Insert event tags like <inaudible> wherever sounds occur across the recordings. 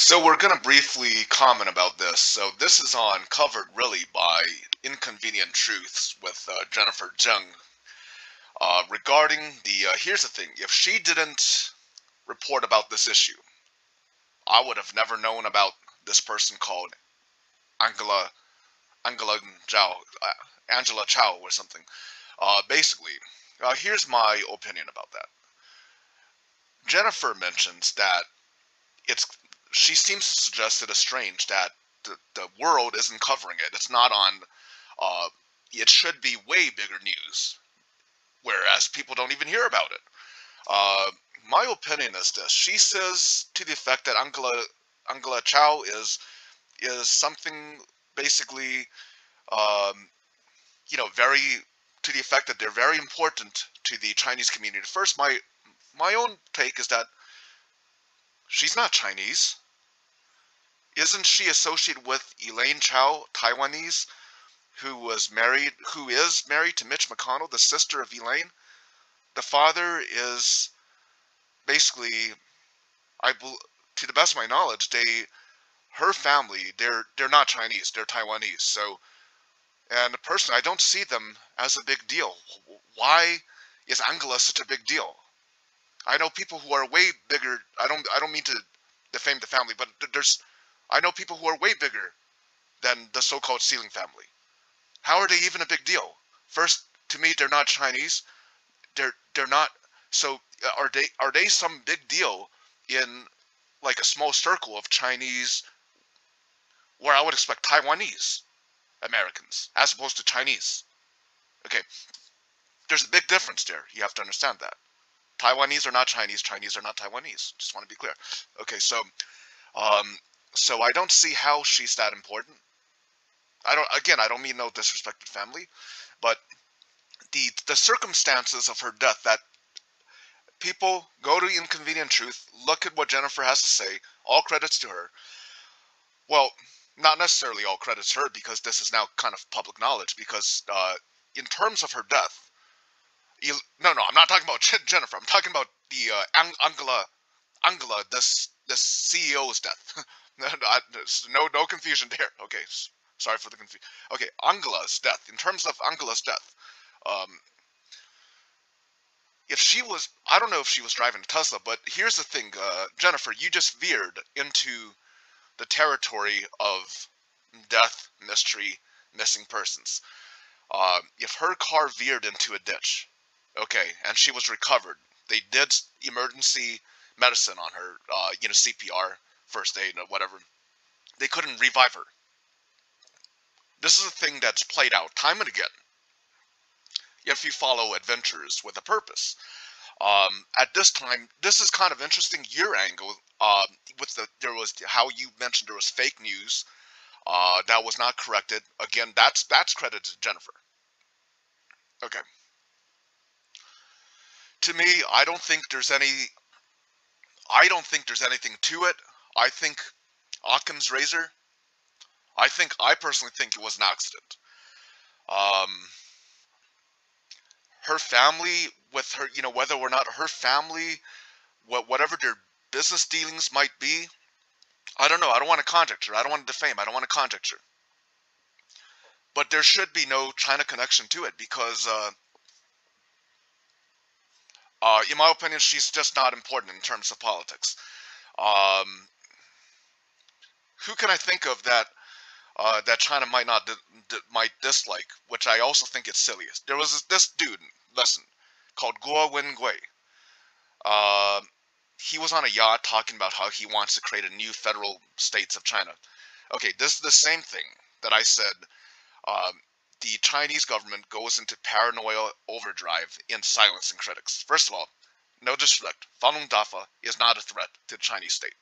So we're going to briefly comment about this. So this is on covered really by Inconvenient Truths with uh, Jennifer Zeng. Uh, regarding the, uh, here's the thing, if she didn't report about this issue, I would have never known about this person called Angela, Angela Zhao, uh, Angela Chao or something. Uh, basically, uh, here's my opinion about that. Jennifer mentions that it's she seems to suggest it is strange that the, the world isn't covering it. It's not on. Uh, it should be way bigger news, whereas people don't even hear about it. Uh, my opinion is this: she says to the effect that Angela Angela Chao is is something basically, um, you know, very to the effect that they're very important to the Chinese community. First, my my own take is that she's not Chinese. Isn't she associated with Elaine Chao, Taiwanese, who was married, who is married to Mitch McConnell, the sister of Elaine? The father is basically, I to the best of my knowledge, they, her family, they're they're not Chinese, they're Taiwanese. So, and personally, I don't see them as a big deal. Why is Angela such a big deal? I know people who are way bigger. I don't. I don't mean to defame the family, but there's. I know people who are way bigger than the so-called ceiling family. How are they even a big deal? First, to me, they're not Chinese. They're they're not. So uh, are they are they some big deal in like a small circle of Chinese, where I would expect Taiwanese Americans as opposed to Chinese? Okay, there's a big difference there. You have to understand that. Taiwanese are not Chinese. Chinese are not Taiwanese. Just want to be clear. Okay, so, um, so I don't see how she's that important. I don't. Again, I don't mean no disrespect to family, but the the circumstances of her death that people go to Inconvenient Truth, look at what Jennifer has to say. All credits to her. Well, not necessarily all credits her because this is now kind of public knowledge. Because uh, in terms of her death, no, no, I'm not talking about Jennifer. I'm talking about the uh, Angela, Angela, this this CEO's death. <laughs> no, no confusion there. Okay, sorry for the confusion. Okay, Angela's death. In terms of Angela's death, um, if she was, I don't know if she was driving a Tesla, but here's the thing, uh, Jennifer, you just veered into the territory of death, mystery, missing persons. Uh, if her car veered into a ditch, Okay, and she was recovered. They did emergency medicine on her, uh, you know, CPR, first aid, or whatever. They couldn't revive her. This is a thing that's played out time and again. If you follow adventures with a purpose. Um, at this time, this is kind of interesting. Your angle, uh, with the there was how you mentioned there was fake news uh, that was not corrected. Again, that's that's credited to Jennifer. Okay to me, I don't think there's any. I don't think there's anything to it. I think Occam's razor. I think I personally think it was an accident. Um, her family, with her, you know, whether or not her family, what whatever their business dealings might be, I don't know. I don't want to conjecture. I don't want to defame. I don't want to conjecture. But there should be no China connection to it because uh, uh, in my opinion, she's just not important in terms of politics. Um, who can I think of that uh, that China might not might dislike, which I also think it's silliest. There was this, dude, listen, called Guo Wengui. Uh, he was on a yacht talking about how he wants to create a new federal states of China. Okay, this is the same thing that I said um, the Chinese government goes into paranoia overdrive in silencing critics. First of all, no disrespect, Falun Dafa is not a threat to the Chinese state.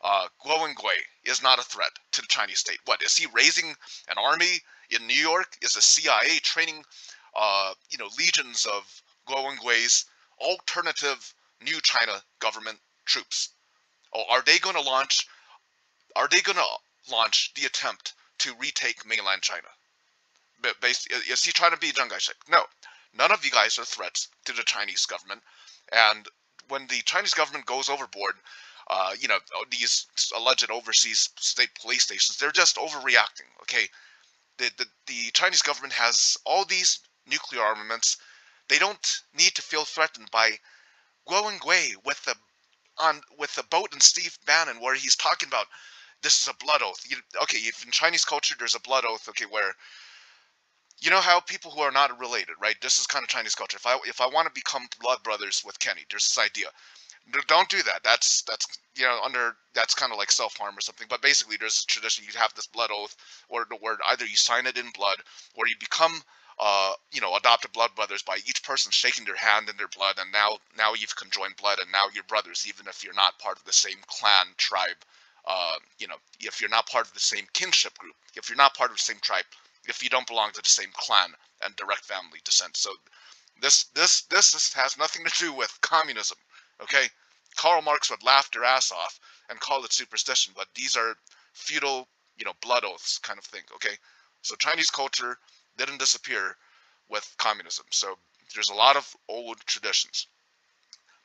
Uh, Guo Wengui is not a threat to the Chinese state. What is he raising an army in New York? Is the CIA training, uh, you know, legions of Guo Wengui's alternative new China government troops? Oh, are they going to launch? Are they going to launch the attempt to retake mainland China? Is he trying to be Chiang Kai-shek? No, none of you guys are threats to the Chinese government. And when the Chinese government goes overboard, uh, you know, these alleged overseas state police stations, they're just overreacting. Okay, the, the the Chinese government has all these nuclear armaments. They don't need to feel threatened by Guo Wengui with the on with the boat and Steve Bannon where he's talking about this is a blood oath. You, okay, in Chinese culture, there's a blood oath. Okay, where you know how people who are not related, right? This is kind of Chinese culture. If I if I want to become blood brothers with Kenny, there's this idea. Don't do that. That's that's you know under that's kind of like self harm or something. But basically, there's a tradition. You have this blood oath, or the word either you sign it in blood, or you become uh, you know, adopted blood brothers by each person shaking their hand in their blood, and now now you've conjoined blood, and now you're brothers, even if you're not part of the same clan, tribe, uh, you know, if you're not part of the same kinship group, if you're not part of the same tribe, if you don't belong to the same clan and direct family descent. So this this this has nothing to do with communism. Okay, Karl Marx would laugh their ass off and call it superstition, but these are feudal, you know, blood oaths kind of thing. Okay, so Chinese culture didn't disappear with communism. So there's a lot of old traditions.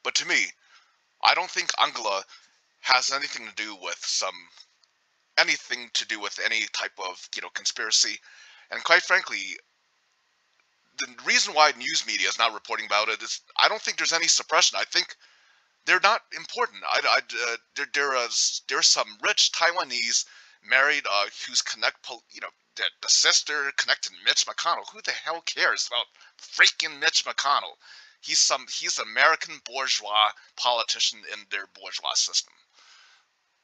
But to me, I don't think Angela has anything to do with some anything to do with any type of you know conspiracy and quite frankly the reason why news media is not reporting about it is i don't think there's any suppression. I think they're not important. I, I uh, there, there is there's some rich taiwanese married uh who's connect you know the, the sister connected mitch mcconnell. Who the hell cares about freaking mitch mcconnell? He's some he's an american bourgeois politician in their bourgeois system